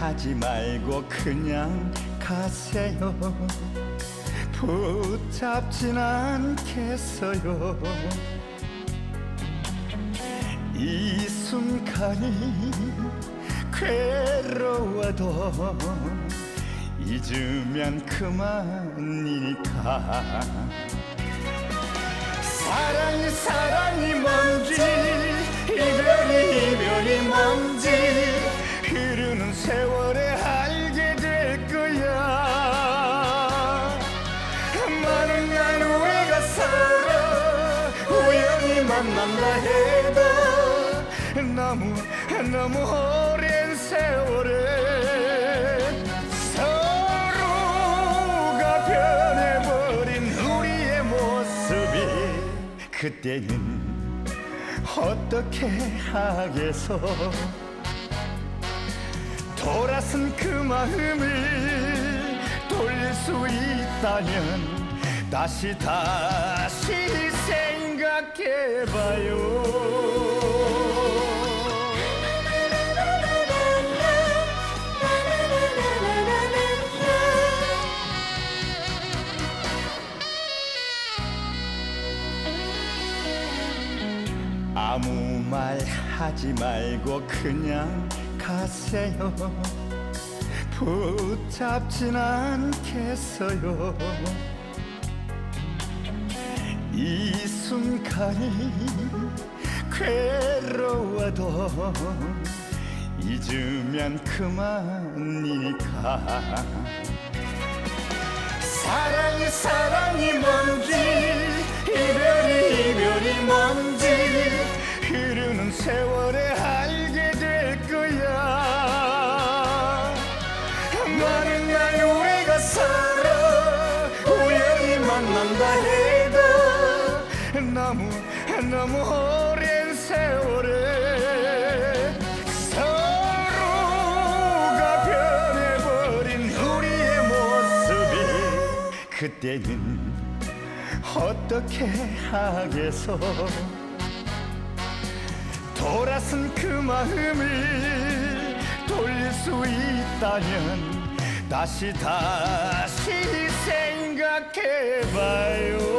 하지 말고 그냥 가세요. 붙잡진 않겠어요. 이 순간이 괴로워도 잊으면 그만이니까. 사랑이 사랑이 뭔지 이별이 이별이 만난다 해도 너무 너무 오랜 세월에 서로가 변해버린 우리의 모습이 그때는 어떻게 하겠어? 돌아선 그 마음을 돌릴 수 있다면 다시 다시 생 각해봐요. 아무 말 하지 말고 그냥 가세요. 붙잡진 않겠어요 이 순간이 괴로워도 잊으면 그만이니까. 사랑이 사랑 너무 너무 오랜 세월에 서로가 변해버린 우리의 모습이 그때는 어떻게 하겠어? 돌아선 그 마음을 돌릴 수 있다면 다시 다시 생각해봐요